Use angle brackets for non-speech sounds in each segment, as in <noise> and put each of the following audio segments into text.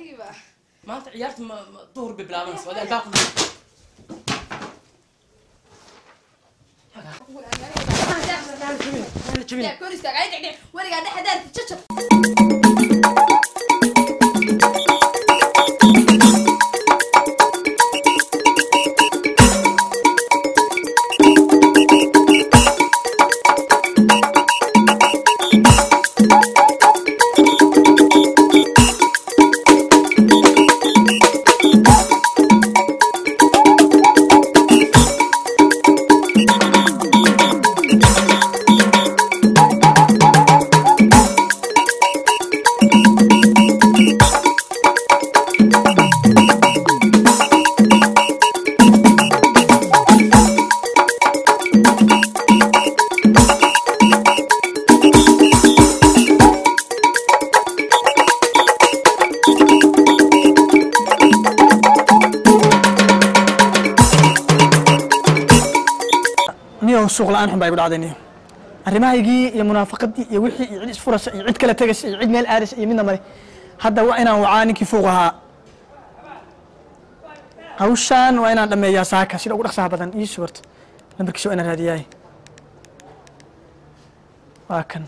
adigiiba maanta ciyaarta ma ma- duhur bay bilaabanaysa wada albaabka kor istaag niyo arrimahaygii iyo munaafaqadii iyo wixii iyo cid isfurasa iyo cid kala tegaysa iyo cid meel aadaysa iyo midna male hadda waa inaan wacaa ninkii fuuq ahaa. Hawshaan waa inaan dhameeyaa saaka sida ugu dhaqsaha badan. Ii sugarta lambarkiisa waa inaan raadiyaay waa kan.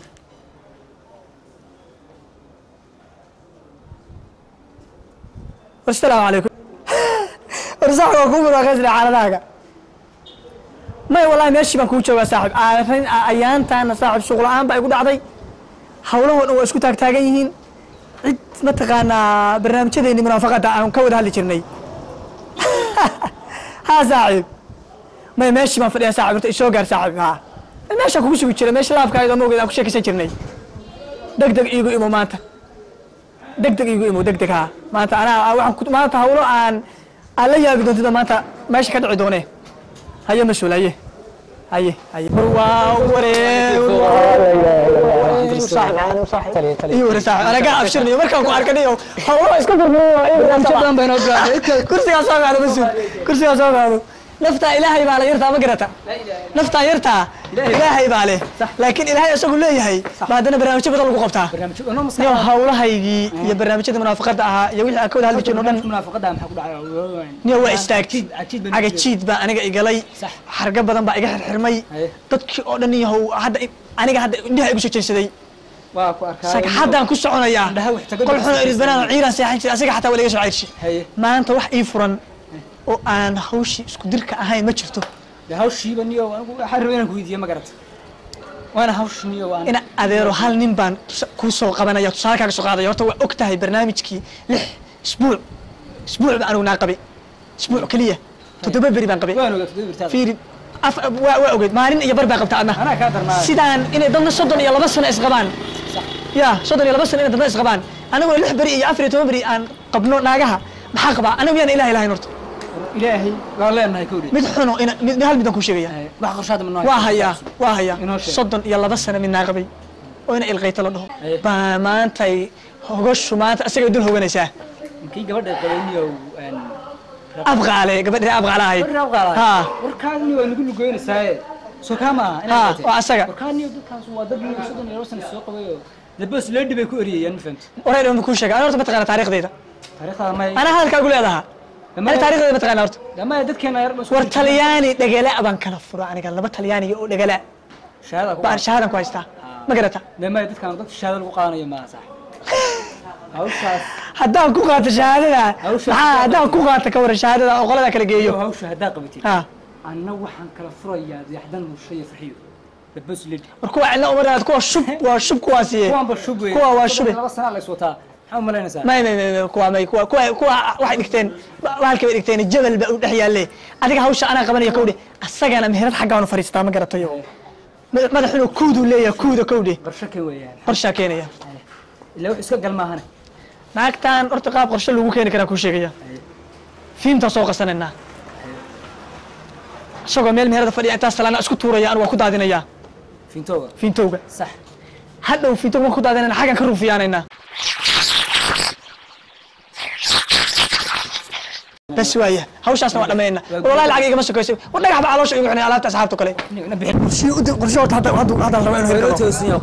Asalaamu calaykum <laughs> warsax waa kuu muraaqaysna xaaladahaaga may wallahi meeshii baan kuu joogaa saaxib. Arrin ayaantaana saaxib suuq la'aan baa igu dhacday. Hawlahoo dhan waa isku taagtaagan yihiin. Cid mataqaanaa barnaamijyadeeni munaafaqada aan ka wada hadli jirnay? <laughs> Ha saaxib. May meeshii baan fadhiyaa saaxib horta isoo gaar saaxib ha meesha kugu sugi jiray meesha laabkaaga moogeed aan ku sheekaysan jirnay. Deg deg iigu imo maanta. Deg deg iigu imo deg deg ha maanta anaa waxaan maanta hawlo aan aan la yaabi doontida maanta meesha ka dhici doonee. Haye mas'uul haye haye haye war waa waree iyo wara saaxib anaga abshirnayo markaan ku arkanayo hawlo iska furnayo kursigaa soo qaado mas'uul kursigaa soo qaado naftaa ilaahay baa la yartaa ma garata? Naftaa yartaa ilaahay baa leh. Laakiin ilaahay isagu leeyahay baa haddana barnaamijyo badan lagu qabtaa? Iyo hawlahaygii iyo barnaamijyada munaafaqada ahaa iyo wixii aan ka wada hadli jirno dhan niyo waa istaagtay cagajiid baa aniga igalay xarga badan baa iga xirxirmay. Dadkii oo dhan yahow hadda aniga hadda indhaha igu soo jeedsaday. Sagxaddaan ku soconayaa qol xun oo irisbanaan oo ciiraan seexan jiray asiga xataa waa laga soo ceyrshay maanta wax ii furan oo aan hawshii isku dirka ahayn ma jirto. Hawshiiba niyo waxaan rabay inaan ku weydiiyo ma garata waana hawshi niyo waan ina adeero hal nin baan kuu soo qabanaya tusaale kaaga soo qaadaya. Horta waa og tahay barnaamijkii lix isbuuc isbuuc baan anigu naa qabay isbuuc keliya toddoba beri baan qabay. Fiiri waa ogeyd maalin iyo bar baa qabta adna sidaan inay dadna soddon iyo laba sano isqabaan ya soddon iyo laba sano inay dadna isqabaan anagoo lix beri iyo afar iyo toban beri aan qabno naagaha maxaa qabaa? Anagu yaan ilahi lahayn horta ilaahay waan leenahay kowdhe mid xuno ina hal midaan kuu sheegaya wax qorshaada ma waa hayaa waa hayaa soddon iyo laba sano mid naa qabay oo ina ilqayta la dhaho baa maantay hogashu maanta asagay dul hoganaysaa kii gabadha qabay niyo abqaale gabadhii abqaale ahayd ha warkaa niyo waa nagu lugoynaysaaye soo kaa ma aha ha waa asaga warkaa niyo dadkaas waa dad soddon iyo laba sano soo qabay oo dabas leedhi bay ku eriyayaan ma fahamti waray dhan kuu sheega ana horta ma taqaana taariikhdayda taariikhda may anaa hadalkaa gu leedaha ana taariikhdayda ma taqaana horta? dama dadkeena yar war talyaani dhegala baan kala furo aniga laba talyaaniga oo dhegala shahaada ku baan shahaadan ku haystaa. Ma garata? Dama dadkaan dadka shahaada lagu qaadanayo ma sax <sighs> hawshaas. Haddaan ku qaato shahaadada. Hawsha- maxaa haddaan ku qaato ka waran shahaadada oo qolada kala geeyo? Hawsha haddaa qabatid ha. Anna waxaan kala furayaa dayaxdan musha iyo farxiyo dabas leedhi war kuwa cidna umaraad kuwa shub waa shub kuwaasiye kuwaanba shub wey kuwa waa shube laba sana la is wataa waxay dhigteen halkay bay dhigteen jabal ba u dhex yaalle adiga hawsha anaa qabanaya kowdhe asagana meherad xaggaanu fariistaa ma garatayo Ma- madaxuna kuuduu leeyahay kuuda kowdhe qorshaa keenaya. Ilaa wax iska gal maahane naagtan horta qaab qorshe lagu keeni karaa kuu sheegaya. Fiimtaa soo qasanaynaa isagoo meel meherada fadhiya intaas talaana isku tuuraya anu waa ku daadinayaa fintooga fiintowga sax. Hadhow fiintowga waan ku daadinayna xaggan ka ruufiyaanaynaa bas waaya hawshaasna waa dhammayna wallahi lacag igama sokaysa war dhagax ba caloosha igu xunay alaabta asxaabta kale.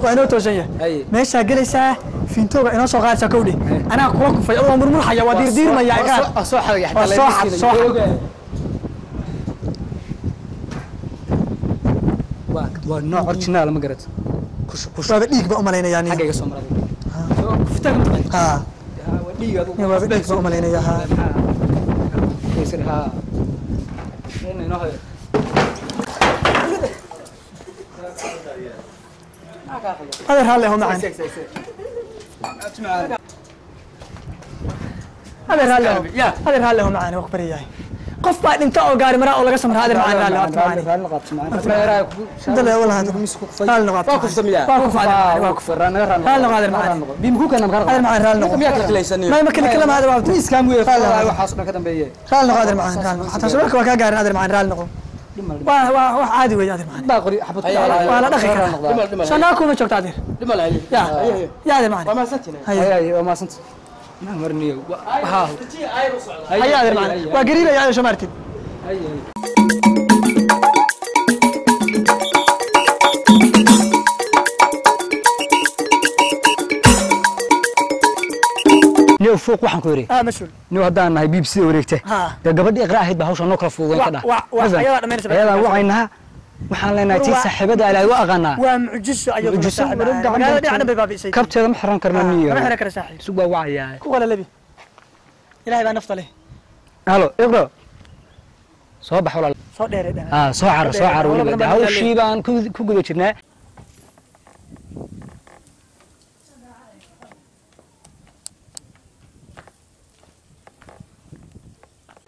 Waa inoo toosan yahay. meeshaa gelaysaa fiintooga inoo soo qaadaysaa kowdhi anaa kula kufay adoo murmurxaya waa diirdiirmaya soo xad, soo xad. waa nooc originaal ma garat kush kush waaba dhiig ba umalaynayaa xagga nin iga soo maray soo kufitaag ma taqaan ha adigu nin waaba dhiig ba umalaynayaa ha kaysir ha ina inoo hayo adeer haalle ho macaan adeer haalle ho adeer haalle ho qof baa dhinta oo gaari maraa oo laga samraa adeer macaan haalle horta macaan inta le walaha haalle noqo. Waa caadi weeye adeer waa la dhaqi karaa. shanaa kuma joogta adeer ya adeer macaan waa maasantiin haye ay ay waa maasanta ma marniyo ha haye adeer macaan waa gariiraya adeer shomaartid ay ay niyo fuuq waxaan ku yidhi ah niyo haddaan nahay bbc wareegta dee gabadhii iqra ahayd baa hawsha noo kala fududayn ka dhah wa- wa- ayadaa dhammaynaysa baa ayadaa dhammaynaysa. wacaynaha waxaan leenahay tii Waa- saaxiibada ilaahay u aqaanaa. waa mucjiso ayaduna Mucjiso, ah. magaalada bay dhinac dhan bay baabi'isay kabteeda ma xiran karna niyo kama xiran kara saaxiib sug baa wacayaa ku qala lebi. Ilaahay baa nafta leh. Halo iqro soo bax walaal soo dheeray dheeray ah soo caro soo badan baa hawshii baan ku guda jirnaa.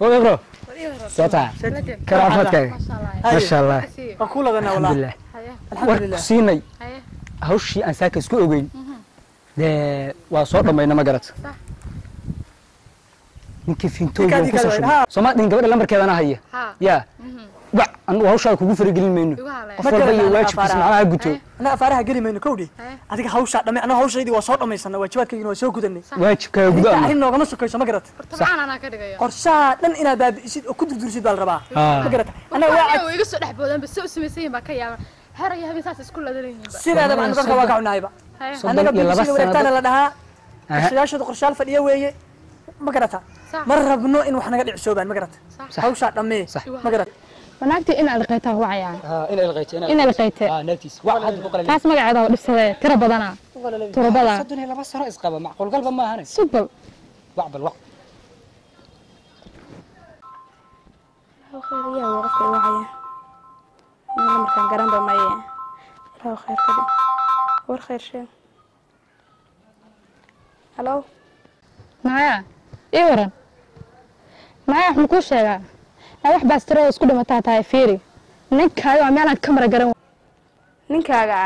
Oo iqro soo taa karaafaadkaaga maasha allah ku alxamdulilah war alxamdulilah siinay hawshii aan saaka isku ogeyn dee waa soo dhammayna ma garat ninkii fintooyi Ninkaadii ku soo kale shubay waay, sooma dhin gabadha lambarkeedana haya yaa wac anugu hawshaa kugu faragelin mayno qof Ma walba iyo afaaraha. macnaha guto annaga afaaraha geli mayno kowdhi? Adiga hawshaa dhamme annaga hawshaydii waa soo dhammaysanay waajibaadkaygina waa soo gudanay waajibkaaga gudaama arrin noogama sokayso ma garat qorshaha dhan inaad baabi'isid oo ku durdursid baa la rabaa. Ma garata annaga waa iga soo dhex boodan bas u samaysan yihiin baa ka yaaban har iyo habeen saas isku ladanayihiin sideedaba anu dadka waa ka cunahayba. Soddon annaga wareegtaana sannadood. la dhahaa. Aha. qorshayaashooda qorshayaal fadhiya weeye. Ma garata ma rabno in wax naga dhicsoobaan ma garata hawshaa dhammee ma garata wanaagtii in alqeytaa wacayaan ina ilqayta in alqeyte ah naagtiis wac hadda ku qalin taas magaceeda oo dhibsadee tira badana. Turubada soddon iyo laba sano isqaba macquul galba ma ahane sugbal wac bal wac khayriyaa waa qofka i wacaya markaan garanba maye. Ilaahu khayr ka dhig war khayr sheeg. Halo? Maya ii waran. Maya wax makuu sheegaa. na wax baas tirada isku dhimataa tahay fiiri ninkaaga waa meelaan kamara garan ninkaaga?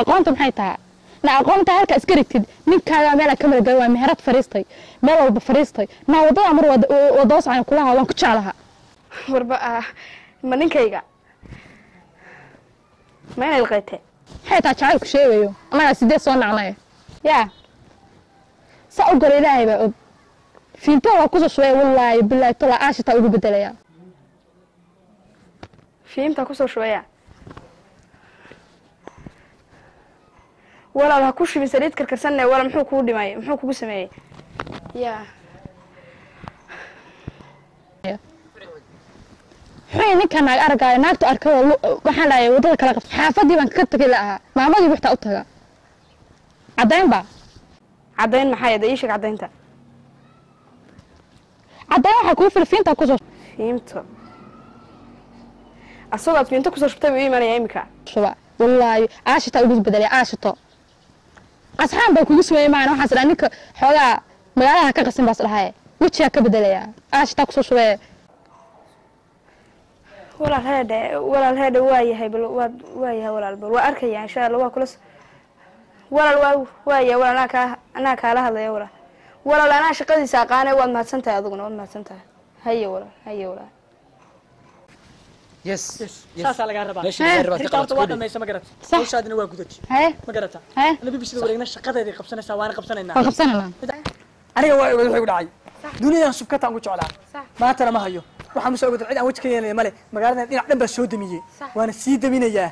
Aqoonta maxay tahay na aqoonta halka iska rigtid ninkaaga waa meelaan kamara garan waa meherad fariistay meel walba fariistay. Na waddada mar wadoo socon kulaha waan ku jeclaha warba ah ma ninkayga? Ma inay lqayte maxay tahay jacaylku sheegayo? Annagaa sideed soo nacnay? Yaa saa u gala ilaahay baa og fiinto waa ku soo shubay wallaahi bilaahi tola aashitaa ugu bedelaya fiimta ku soo shubaya walaal ha ku shubin saliid karkarsanne walaal muxuu kugu dhimay muxuu kugu sameeyey ya maxay ninka naag argaayo naagtu arkay waxaan dhahay waddada kala qabta xaafadii baan ka tagay la ahaa maamadii waxtaa u taga caddayn ba caddayn maxay ada ii sheeg caddaynta caddayn waxaa kuu fila fiintaa ku soo fiimto asagoo aad fiimto ku soo shubtay buu imanaya iminka shuba wallaahi aashitaa ugu bedelaya aashito. Asxaan baa kugu sameeyey maana waxaas dhaha ninka xoogaa magaalaha ka qasin baas dhahaye wejigaa ka bedelaya aashitaa ku soo shubee. Walaal heedhe walaal heedhe waa yahay bal waad waa yahay walaal bal. Waa arkaya insha allah waa kula walaal waa waa yahay walaal anaa kaa anaa kaala hadlaya walaal walaal anaa shaqadiisa aqaane waad mahadsan tahay adiguna waad mahadsan tahay haye walaal haye walaal yes saasaa lagaa rabaa arrinta horta waa dhamaysa ma garata hawshaadina waa gudaji ma garata ana bbcda wareegna shaqadeedii qabsanaysaa waana qabsanaynaa aniga waa wuxuu igu dhacay duniyadan subkataan ugu jeclaa maantana ma hayo waxaan usoo ogaday cid aan weji ka yeelaya male magaalada dhinac dhan baa soo damiyey waana sii daminayaa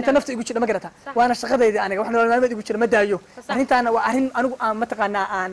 inta nafta igu jira ma garata waana shaqadayda aniga wax nolol maalmeed igu jira ma daayo arrintaana waa arrin anigu aan mataqaanaa aan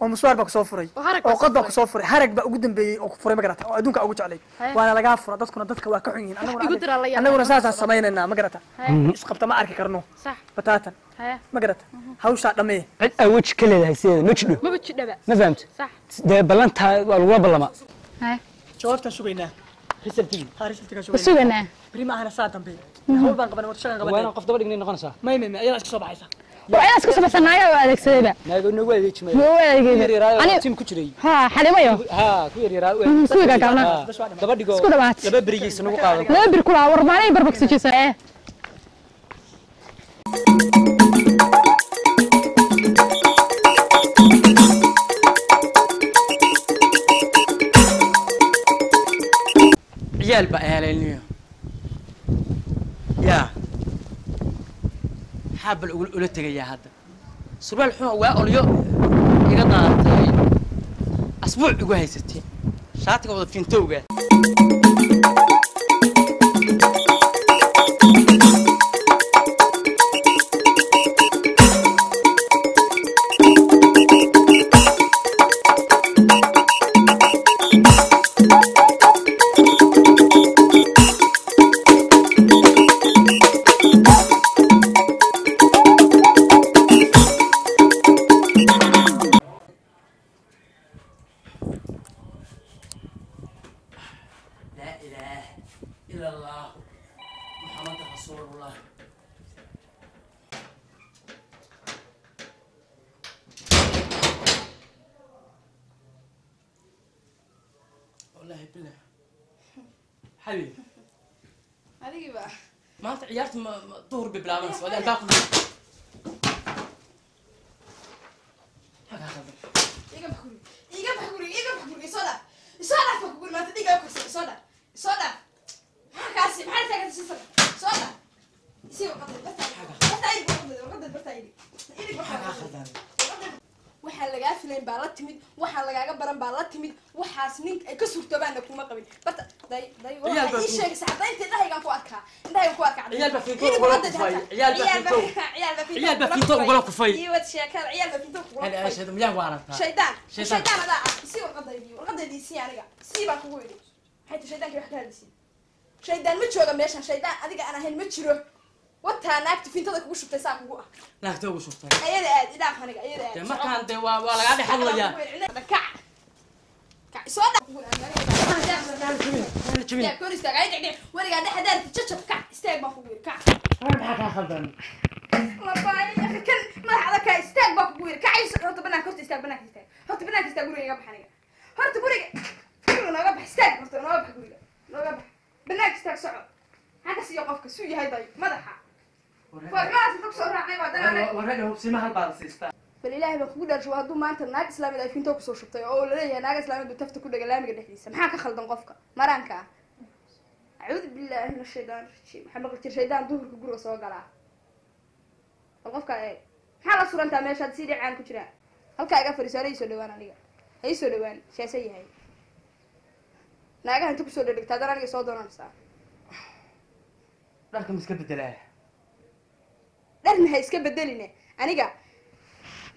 oo muswaar baa ku soo furay Oo harag oo baa qod baa soo ku soo furay harag baa ugu dambeeyey oo ku furay ma garata oo adduunka ugu jeclay Haye. waana lagaa fura dadkuna dadka waa ka xun yihiin Annaguna igu ade- diraa la yaab. annaguna saasaan samaynaynaa ma garata haye isqabta ma arki karno sax bataatan haye ma garata hawshaa dhammee cid aa weji ka leedahay sideeda ma jidho maba jidhaba ma fahamta sax dee ballantaa waa lagula ballamaa haye jawaabtaan sugaynaa risaltigii haa risaltigaan ma sugaynaa suganaa beri ma ahana saa dambe hawl baan qabanay wata shaqan waa qabanay inaan qof daba dhignay noqonaysaa may may may ayadaa iska soo baxaysa war inaad iska samaysan naagaa oo adeegsadayba naago nagu adeeji ma maayo u ku adeegayba yaryaraayo ani tiim ku jiray ha xalimayo haa ku yaryaraa kuwii gaagabnaa daba dhigo Isku dhawaad. laba berigiisa nagu qaado laba bir kulaa war maalin barbagsijiisa ee ciyaal baa eheleyniyo yaa maxaa bal ula tegayaa hadda. Surwaal xuma waa olyo iga qaadatay asbuuc igu haysatay. Shaatiga wada fintowga bax guriga isoo dhaaf isoo dhaaf baa kuguri maanta dhiiga korsa isoo dhaaf isoo dhaaf maxaa kaasi maxaa taaganta sii sara isoo dhaaf isii warqadda bartaa bartaa idig warqadda warqadda bartaa idig idig Xagaa warqadda khaldan. waxaan lagaa filayn baa la timid waxaan lagaaga baran baa la timid waxaas nin ay ka suurtoobaanna kuma qabin barta day day Ciyaal baa waxaa ii ku- sheegaysa caddaynta indhahaygaan ku arkaa indhahaygaan ku arkaa Ciyaal baa fiinto Idig ugula warqadda kufay. hata. Ciyaal baa Ciyaal fiinto. ciyaal baa fiinto Ciyaal baa ugula fiinto ugula kufay. iyo wad sheekada ciyaal baa fiinto ugula Hadi kufay aasheedo miyaa waalantaa shaydaan Shaydaan. shaydaan adaa ah isii warqadaydii warqadaydii sii aniga sii baa kugu idhi maxay tahay shaydaankii wax ka hadlaysiin shaydaan ma jooga meeshan shaydaan adiga aan ahayn ma jiro wataa naagta fintada kugu shubtay saa kugu ah naagta ugu shurtay ayada aad idhaaf aniga ayada aad dee markaan dee waa waa lagaa dhex hadlayaa kac kac soo dha jabin istaag kor istaag ay dhigdhig weligaa dhex hadaad jajab kac istaag baa kugu yidhi kac maxaa kaa khaldan labaay kan madaxda ka istaag baa kugu yidhi kacayso horta banaanka horta istaag banaanka istaag horta banaanka istaag guriga iga bax aniga horta guriga guriga nooga bax istaag horta nooga bax guriga nooga bax banaanka istaag soco maxaa ka siiya qofka suu yahay day madaxa waa xumahaas inta kusoo raacnay waa danaanay warreedha hubsima hal baad siistaa bal ilaahay baan kugu dhaarsho hadduu maanta naag islaamid ay finto ku soo shubtay oo la leeyahay naag islaamid buu tafta ku dhega laamiga dhexdiisa maxaa ka khaldan qofka maraanka ah acuudu billaahi min ashaytaan rajiim waxaa maqli jir shaydaan duhurka guriga soo galaa bal qofka ee maxaa la surantaa meeshaad sii dhicaan ku jiraan halkaa iga fadhiiso ana isoo dhawaan aniga ha isoo dhawaan sheese yahay naagaha inta ku soo dhadhigta haddana aniga soo doonanaysaa dharka ma iska bedelaa dharna ha iska bedeline aniga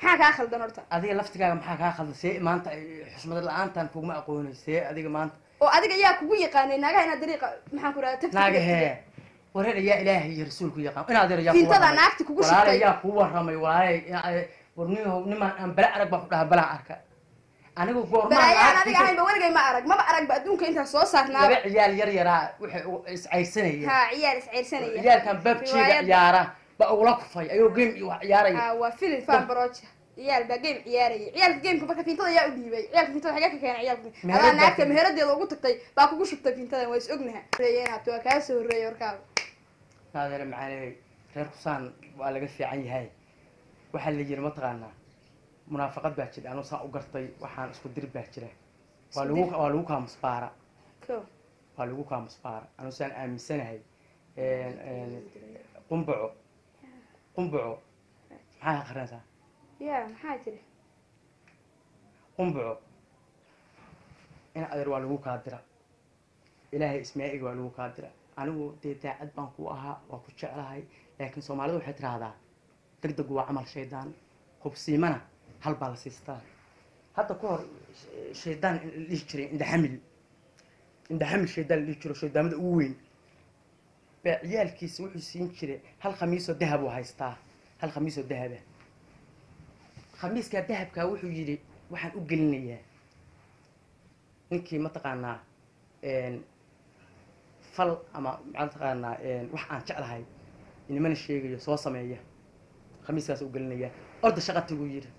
maxaa kaa khaldan horta adiga laftigaaga maxaa kaa khaldan see maanta xusmad la'aantan kuguma aqoonay. See adiga maanta. Oo adiga yaa kugu yaqaanay naagaha inaad dariiqa maxaan ku naaga hee. Wareer ayaa ilaahay iyo rasuulku yaqaan. Yaa Fintada naagta kugu walaale shubtay. yaa kuu warramay. Walaale war nin nimaan aan bala arag baan ku dhaha balaan arka. Anigu arag adiga ahaynba weligay ma arag. Maba aragba adduunka intaan soo saarnaaba laba ciyaal yar yaraa waxay u iscaysanayeen ha ciyaal isceyrsanaya ciyaalkan babjiga Riwaayadda. Ba ugula kufay ayuu game iyo wax ciyaaraya. Ha waa filin fan baroja. Ciyaal baa game ciyaaraya. Ciyaalka gameka marka fintada yaa u dhiibay. Ciyaalka fintada xagee ka keenay ciyaalka adaa naagta meheradeeda ugu tagtay baa kugu shubtay fintadan waa is ognaha horreeyeenaat waa kaa soo horreeyay warkaaga naadeere macaaney reer kusaan waa laga fiican yahay. Waxaa la yiri mataqaanaa munaafaqad baa jira anuu saan u gartay waxaan isku dir baa jira. Waa lagu waa lagu kaamusbaara waa lagu kaamusbaara anuu saan aaminsanahay qumbaco qumbaco maxaa aqrinaysaa ya maxaa jira qumbaco in adeer waa lagu kaa dira ilaahay ismaaciil waa lagu kaa dira anigu dee daacad baan ku ahaa waa ku jeclahay laakiin soomaalidu waxay tiraahdaa deg degu waa camal shaydaan hubsiimana hal baa la siistaa hadda ka hor sh- shaydaan la dhihi jiray indhaxamil indhaxamil shaydaan la dhihi jiro shaydaamada ugu weyn baa ciyaalkiisa wuxuu siin jiray hal khamiisoo dahab uu haystaa. Hal khamiisoo dahaba khamiiskaa dahabkaa wuxuu yidhi waxaan u gelinayaa. Ninkii mataqaanaa fal ama maxaa taqaanaa een, wax aan jeclahay inimana sheegayo soo sameeya. Khamiiskaas u gelinaya. Orda shaqa taguu yidhi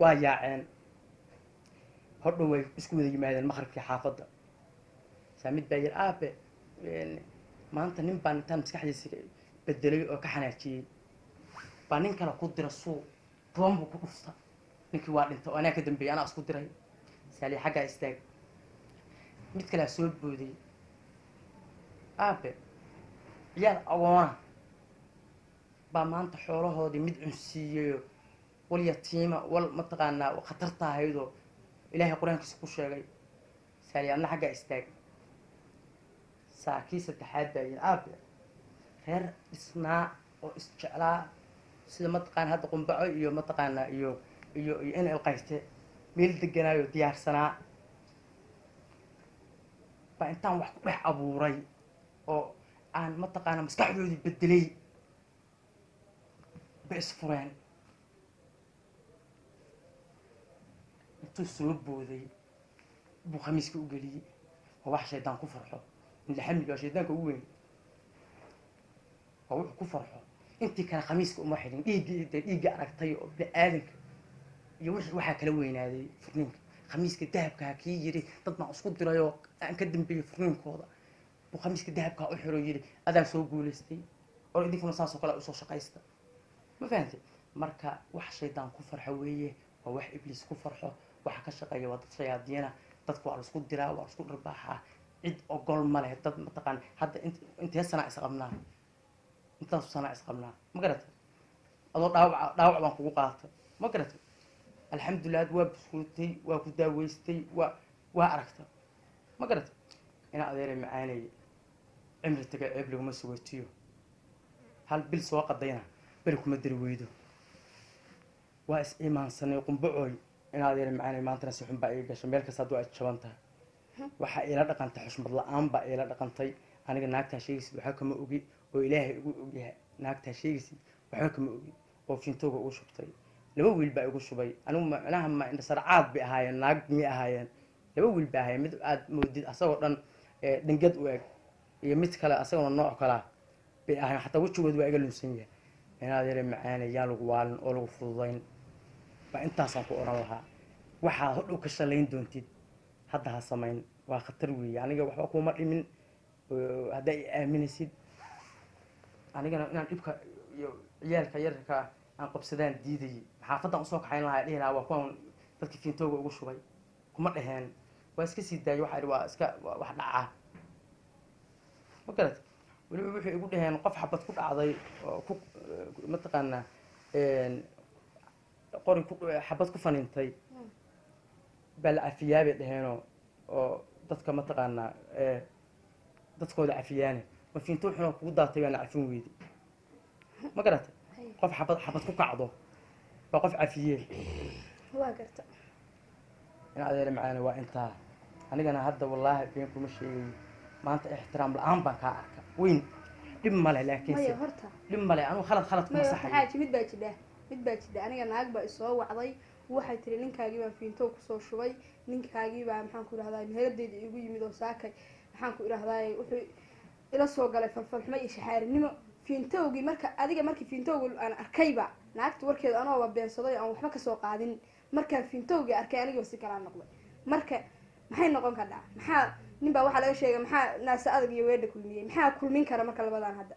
waa yaaceen. Hodhow way isku wada yimaadeen maqribkii xaafadda. Saa mid baa yidhi aabe maanta nin baan intaan maskaxdiisa bedelay oo ka xanaajiyey. Baa nin kale ku dira suuq toban buu ku dhufta. Ninkii waa dhintay oo anaa ka dambeeyay anaa isku diray. Saali xaggaa istaag mid kalea soo booday aabe ciyaal agoona baa maanta xoolahoodii mid cunsiiyeyo wal yatiima wal mataqaanaa khatarta ahaydoo ilaahay qur'aankiisa ku sheegay. Saali adna xaggaa istaag saa kii saddexaad baa yidhi aabe reer dhisnaa oo isjeclaa sida mataqaana hadda qumbaco iyo mataqaanaa iyo iyo iyo in ilqayste meel deganaayo diyaarsanaa baa intaan wax ku dhex abuuray oo aan mataqaana maskaxdoodii bedelay ba isfureen. Intuu soo booday buu khamiiska u geliyey waa wax shaydaan ku farxo indhaxamil waa shaydaanka ugu weyn waa wuxuu ku farxo intii kale khamiiska uma xidhin dhiiggii dhiigga aragtay oo bini-aadanka iyo wixii waxaa kala weynaaday furniinka khamiiska dahabkaa kii yidhi dad baan isku diray oo aan ka dambeeyey furniinkooda buu khamiiska dahabkaa u xiro yidhi adaa soo guulaystay oo idinkuna saasoo kale u soo shaqaysta ma fahantay marka wax shaydaan ku farxo weeye waa wax ibliis ku farxo waxa ka shaqeeya waa dad shayaadiina dadka waa la isku diraa waa la isku dharbaaxaa cid ogol ma leh dad mataqaan hadda int- intee sanaa isqabnaa intaasu sanaa isqabnaa ma garatay adoo dhaawac dhaawac baan kugu qaatay. Ma garatay alxamdulilah waa buskuutay waa ku daaweystay waa waa aragta. Ma garatay inaa adeeray macaanay cimri taga ceeb laguma sugatiyo hal bil soo qadayna beri kuma dari weydo. Waa is imaansanay qumbacooy. Inaa adeeray macaanay maantana si xun iga gashay meel kasta ay jaban tahay waxaa iila dhaqantay xushmad la'aan baa iila dhaqantay. Aniga naagtaa sheegaysid waxba kama ogi oo ilaahay igu ogyahay naagtaa sheegaysid waxba kama ogi oo fintooga ugu shubtay. Laba wiil baa igu shubay. Anigu macnaha ma indhasarcaad bay ahaayeen naag miyay ahaayeen. Laba wiil baa ahaayeen. Mid aad moodid asagoo dhan ee, dhingad u eg iyo mid kale asagoo nooc kalaa bay ahaayeen. Xataa wejigooda waa iga lunsan yahay. Inaad yare macaanay yaan lagu waalin oo lagu fududayn. Baa intaasaan ku odhan lahaa. Waxaad hodhow ka shalayn doontid hadda ha samayn. Waa khatar weeye aniga waxba kuma dhimin haddaa i aaminaysid. Anigana inaan dhibka iyo ciyaalka yararka ah aan qabsadaan diidayay. Xaafadan u soo kaxayn lahaa dhihi lahaa waa kuwan dadkii fintooga ugu shubay. Kuma dheheen waa iska sii daayay waxaa idhi waa iska wax dhacaa. Ma garat weliba waxay igu dhaheen qof xabad ku dhacday oo ku mataqaanaa qori ku xabad ku fanintay baa la cafiyaa bay dhaheenoo oo dadka mataqaanaa dadkooda cafiyaane ma finto xunoo kugu daatay baana cafin weyday ma garatay qof xabad xabad ku kacdo. Baa qof cafiyee waa garta. In adeer macaane waa intaa. Anigana hadda wallaahi been kuma sheegayo maanta ixtiraam la'aan baan kaa arka weyn dhib male laakiinse dhib male anigu khalad khalad kuma saxayo mid baa jidha mid baa jidha aniga naag baa isoo wacday waxay tiri ninkaagii baan fiintow ku soo shubay ninkaagii baa maxaan ku idhahdaa meheradeyda igu yimid oo saakay maxaan ku idhahdaa wuxuu ila soo galay falfalxumo iyo shaxaarinimo. Fiintowgii marka adiga markii fiintowga aan arkayba naagta warkeeda anooba beensaday aan waxba ka soo qaadin. Markaan fiintowgii arkay anigoo si kalaa noqday. Marka maxay noqon kadhaa maxaa nin baa waxaa laga sheegay maxaa naase adag iyo weedha kulmiyey? Maxaa kulmin kara marka labadan hadda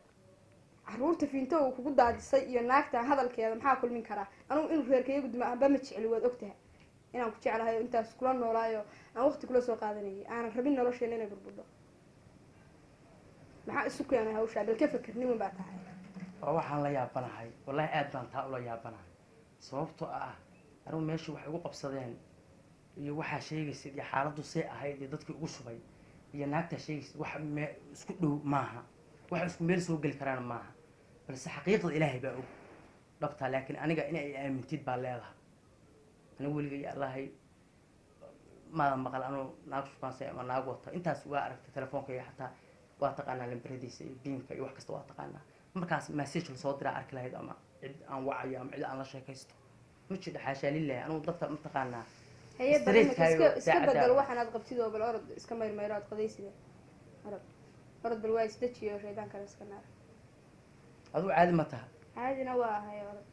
carruurta fiinto uu kugu daadisay iyo naagta hadalkeeda maxaa kulmin karaa? Anugu inuu reerkaya guduma amba ma jecli waad ogtahay. Inaan ku jeclahay oo intaas kula noolaayo aan waqti kula soo qaadanayay aanan rabin nolosheena inay burbudho maxaa isu keenay hawshaa bal ka feker niman baa tahay. Waa waxaan la yaabanahay. Wallahi aad baan taa ula yaabanahay. Sababtoo ah anigu meesha waxay ugu qabsadeen iyo waxaa sheegaysid iyo xaaladdu see ahayd iyo dadkii ugu shubay iyo naagtaa sheegaysid wax me isku dhow maaha wax isku meel soo geli karaana maaha. Balse xaqiiqda ilaahay baa og. Dhabtaa laakiin aniga in ay aamintid baa leedahay. Anigu weligay allahay maadan maqal anuu naag shukaansa ama naag wata intaas waa aragtay telefoonka iyo xataa waa taqaanaa lambaradiisa iyo biinka iyo wax kasta waa taqaanaa. Markaas message la soo diraa arki lahayd ama cid aan wacayo ama cid aan la sheekaysto. Ma jidha xaashaa lillahi anugu dadka ma taqaanaa. Haye bal imika Straight-kaayo iska bedel waxaan aad qabtid oo bal orod iska mayrmayro aad qadaysida orod ورد الواي ستتشي وشيطان كان اسكنار هذا عادي ما تهى عادي نواه يا ورد